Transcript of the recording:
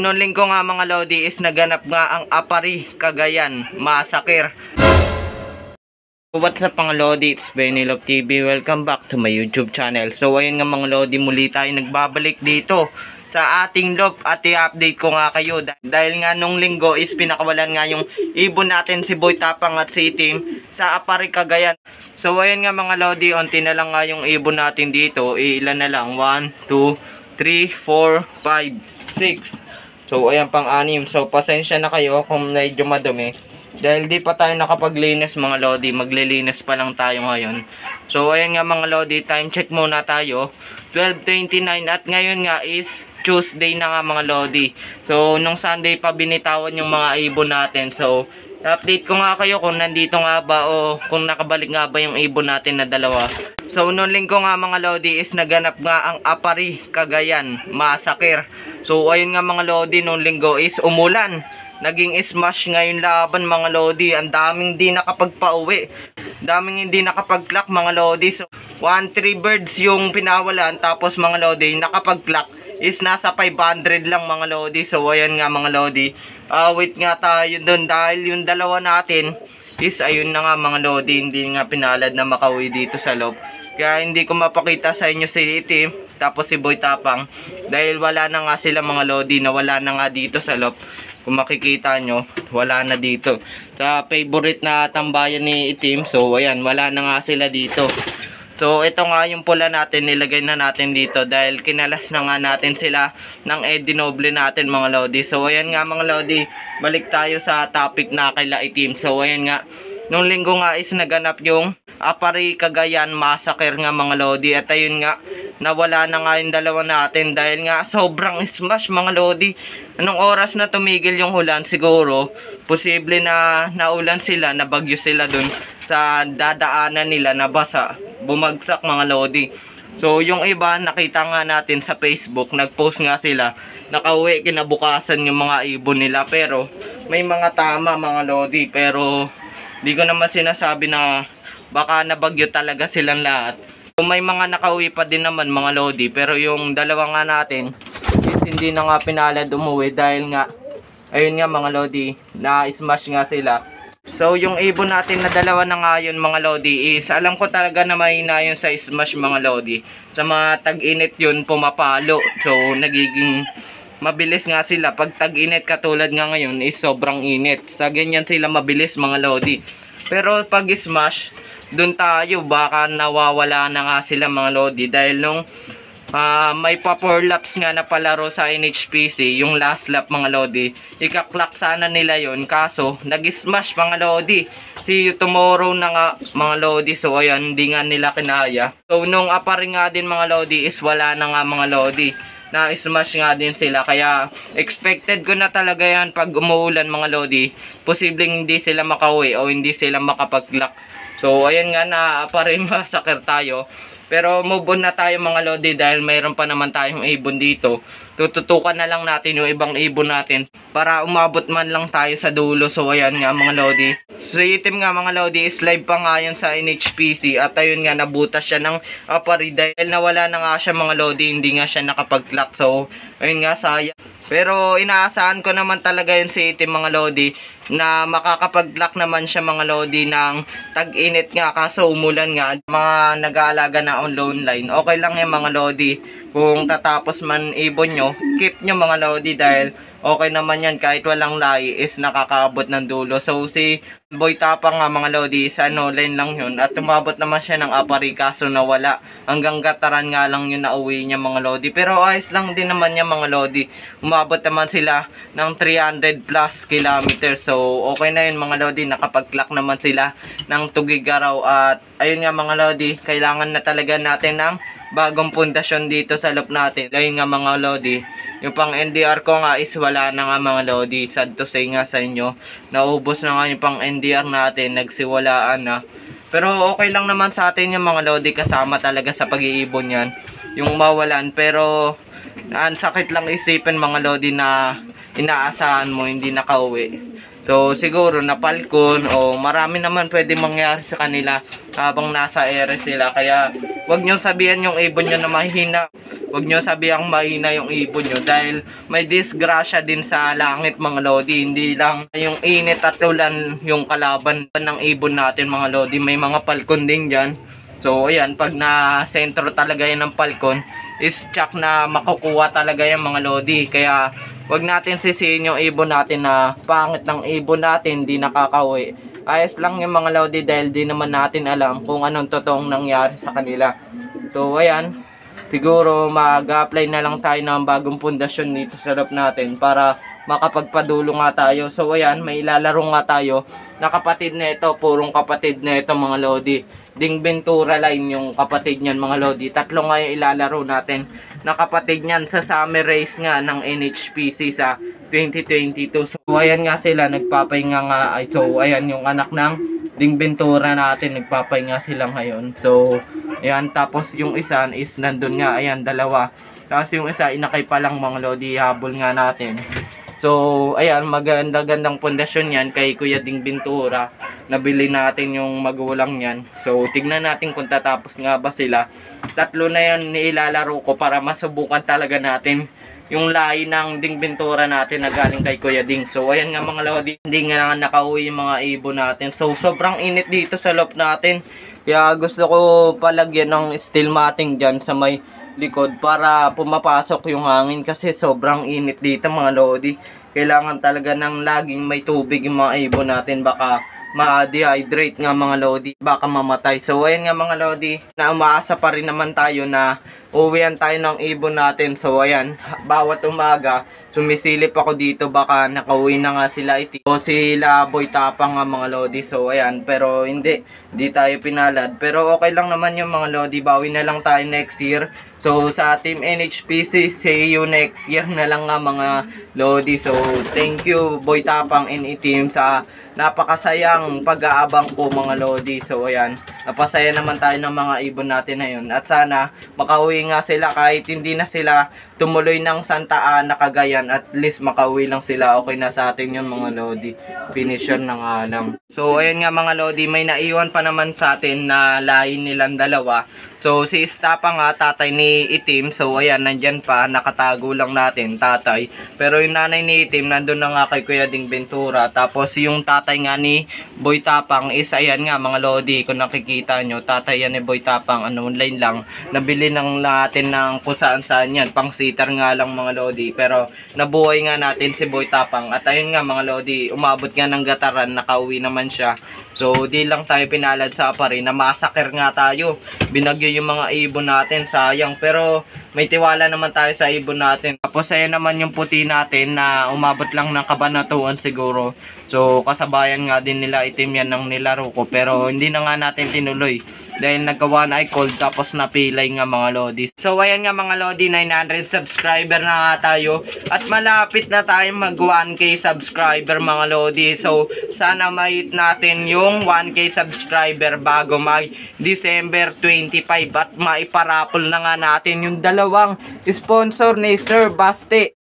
Noong linggo nga mga Lodi is naganap nga ang Apari, Cagayan, Massacre. What's up mga Lodi? It's Benny Love TV. Welcome back to my YouTube channel. So ayun nga mga Lodi, muli tayo nagbabalik dito sa ating love at i-update ko nga kayo dah- dahil nga nung linggo is pinakawalan nga yung ibon natin si Boy Tapang at si Itim sa Apari Cagayan. So ayun nga mga Lodi, onti na lang nga yung ibon natin dito. Ilan na lang? 1, 2, 3, 4, 5, 6. So, ayan pang anim. So, pasensya na kayo kung medyo madumi. Dahil di pa tayo nakapaglinis mga Lodi. Maglilinis pa lang tayo ngayon. So, ayan nga mga Lodi. Time check muna tayo. 12.29 at ngayon nga is Tuesday na nga mga Lodi. So, nung Sunday pa binitawan yung mga ibon natin. So, update ko nga kayo kung nandito nga ba o kung nakabalik nga ba yung ibon natin na dalawa. So, noong linggo nga mga Lodi is naganap nga ang Apari, Cagayan, Massacre. So, ayun nga mga Lodi, noong linggo is umulan. Naging smash ngayon laban mga Lodi. Ang daming di nakapagpauwi. Daming hindi nakapag-clock mga Lodi. So, 1-3 birds yung pinawalan. Tapos mga Lodi, nakapag-clock is nasa 500 lang mga Lodi. So, ayan nga mga Lodi. Ah, wait nga tayo dun dahil yung dalawa natin is ayun na nga mga Lodi. Hindi nga pinalad na makauwi dito sa loob. Kaya hindi ko mapakita sa inyo si Itim tapos si Boy Tapang dahil wala na nga sila mga Lodi na wala na nga dito sa loob. Kung makikita nyo, wala na dito. Sa favorite na tambayan ni Itim, so ayan, wala na nga sila dito. So ito nga yung pula natin, nilagay na natin dito dahil kinalas na nga natin sila ng Eddie Noble natin mga Lodi. So ayan nga mga Lodi, balik tayo sa topic na kay Itim. So ayan nga, nung linggo nga is naganap yung Apari Cagayan Massacre nga mga Lodi. At ayun nga nawala na nga yung dalawa natin dahil nga sobrang smash mga Lodi. Anong oras na tumigil yung ulan siguro posible na naulan sila nabagyo sila dun sa dadaanan nila na basa bumagsak mga Lodi. So yung iba nakita nga natin sa Facebook nagpost nga sila nakauwi kinabukasan yung mga ibon nila. Pero may mga tama mga Lodi pero di ko naman sinasabi na baka nabagyo talaga silang lahat. Kung may mga nakauwi pa din naman mga Lodi, pero yung dalawa nga natin is hindi na nga pinalad umuwi dahil nga, ayun nga mga Lodi, na-smash nga sila. So yung ibon natin na dalawa na nga yun mga Lodi is alam ko talaga na mahina yun sa smash mga Lodi. Sa mga tag-init yun pumapalo. So nagiging mabilis nga sila. Pag tag-init katulad nga ngayon is sobrang init. Sa ganyan sila mabilis mga Lodi. Pero pag smash, dun tayo baka nawawala na nga sila mga Lodi. Dahil nung ah, may pa 4 laps nga na palaro sa NHPC yung last lap mga Lodi ikaklak sana nila yon kaso nag-smash mga Lodi. See you tomorrow na nga mga Lodi. So ayan hindi nga nila kinaya. So nung apari nga din mga Lodi is wala na nga mga Lodi na smash nga din sila kaya expected ko na talaga yan pag umuulan mga Lodi. Posibleng hindi sila makauwi o hindi sila makapag-lock so ayan nga na pa rin masakir tayo. Pero move on na tayo mga Lodi dahil mayroon pa naman tayong ibon dito. Tututukan na lang natin yung ibang ibon natin para umabot man lang tayo sa dulo. So ayan nga mga Lodi. So itim nga mga Lodi is live pa nga yun sa NHPC at ayun nga nabutas siya ng apari dahil nawala na nga siya mga Lodi hindi nga siya nakapag-clock. So ayun nga sayang pero inaasahan ko naman talaga yun si itim mga Lodi na makakapag-lock naman siya mga Lodi ng tag-init nga. Kaso umulan nga. Mga nag-aalaga na on loan line. Okay lang yan mga Lodi. Kung tatapos man ibon nyo keep nyo mga Lodi dahil okay naman yan kahit walang lahi is nakakaabot ng dulo. So si Boy Tapang nga mga Lodi sa ano line lang yun. At tumabot naman siya ng apari kaso nawala. Hanggang gataran nga lang yun na uwi niya mga Lodi. Pero ayos lang din naman niya mga Lodi. Umabot naman sila ng 300 plus kilometers. So okay na yun mga Lodi. Nakapag-clock naman sila ng Tugigaraw at ayun nga mga Lodi kailangan na talaga natin ng bagong pundasyon dito sa loop natin. Ayun nga mga Lodi, yung pang NDR ko nga is wala na nga mga Lodi. Sad to say nga sa inyo, naubos na nga yung pang NDR natin, nagsiwalaan na. Pero okay lang naman sa atin yung mga Lodi kasama talaga sa pag-iibon yan. Yung mawalan, pero ang sakit lang isipin mga Lodi na inaasahan mo hindi nakauwi. So siguro na Falcon o marami naman pwede mangyari sa kanila habang nasa ere sila. Kaya wag nyo sabihan yung ibon nyo na mahina. Wag nyo sabihan mahina yung ibon nyo dahil may disgrasya din sa langit mga lodi. Hindi lang yung init at ulan yung kalaban ng ibon natin mga lodi. May mga Falcon din dyan. So ayan, pag na sentro talaga yan ng Falcon, is check na makukuha talaga yan mga lodi. Kaya wag natin sisihin yung ibon natin na pangit ng ibon natin, di nakakauwi. Ayos lang yung mga lodi dahil di naman natin alam kung anong totoong nangyari sa kanila. So ayan, siguro mag-apply na lang tayo ng bagong pundasyon dito sa loob natin para makapagpadulo nga tayo. So ayan, may ilalaro nga tayo na kapatid na ito, purong kapatid na ito mga lodi. Ding Ventura line yung kapatid niyan mga lodi. Tatlo nga yung ilalaro natin na kapatid niyan sa summer race nga ng NHPC sa 2022. So ayan nga sila, nagpapahinga nga. ay, So ayan yung anak ng Ding Ventura natin, nagpapahinga sila ngayon. So ayan, tapos yung isa is nandun nga, ayan, dalawa. Tapos yung isa, inakay pa lang mga lodi, habol nga natin. So, ayan, maganda-gandang pundasyon yan kay Kuya Ding Bintura. Nabili natin yung magulang yan. So, tignan natin kung tatapos nga ba sila. Tatlo na yan nilalaro ko para masubukan talaga natin yung lahi ng Ding Bintura natin na galing kay Kuya Ding. So, ayan nga mga lodi, hindi nga nakauwi yung mga ibon natin. So, sobrang init dito sa loob natin. Kaya gusto ko palagyan ng steel matting dyan sa may likod para pumapasok yung hangin kasi sobrang init dito mga lodi. Kailangan talaga ng laging may tubig yung mga ibon natin baka ma-dehydrate nga mga lodi, baka mamatay. So ayan nga mga lodi, na umaasa pa rin naman tayo na uwian tayo ng ibon natin. So ayan, bawat umaga, sumisilip ako dito baka nakauwi na nga sila iti. O sila boy tapang nga mga lodi. So ayan, pero hindi, hindi tayo pinalad. Pero okay lang naman yung mga lodi, bawi na lang tayo next year. So sa team NHPC, see you next year na lang nga mga lodi. So thank you boy tapang NE team sa napakasayang pag-aabang ko mga lodi. So ayan, napasaya naman tayo ng mga ibon natin na yun. At sana makauwi nga sila kahit hindi na sila tumuloy ng Santa Ana Cagayan. At least makauwi lang sila. Okay na sa atin yun mga lodi. Finisher na nga lang. So ayan nga mga lodi, may naiwan pa naman sa atin na lain nilang dalawa. So si Istapa nga tatay ni Itim. So ayan, nandyan pa, nakatago lang natin tatay. Pero yung nanay ni Itim nandun na nga kay Kuya Ding Ventura. Tapos yung tatay nga ni Boy Tapang is ayan nga mga lodi, kung nakikita nyo, tatay yan ni Boy Tapang, ano online lang. Nabili ng natin ng kusaan saan yan, pang sitter nga lang mga lodi. Pero nabuhay nga natin si Boy Tapang. At ayun nga mga lodi, umabot nga ng gataran, nakauwi naman siya. So, di lang tayo pinalad sa apari na massacre nga tayo. Binagyo yung mga ibon natin, sayang. Pero, may tiwala naman tayo sa ibon natin. Tapos, ayan naman yung puti natin na umabot lang ng kabanatuan siguro. So, kasabayan nga din nila itim yan ng nilaro ko. Pero, hindi na nga natin tinuloy. Dahil nagawa na ay cold tapos napilay nga mga lodi. So, ayan nga mga lodi, 900 subscriber na nga tayo. At malapit na tayo mag 1k subscriber mga lodi. So, sana ma-hit natin yung 1k subscriber bago may December 25 at maiparapol na nga natin yung dalawang sponsor ni Sir Basti.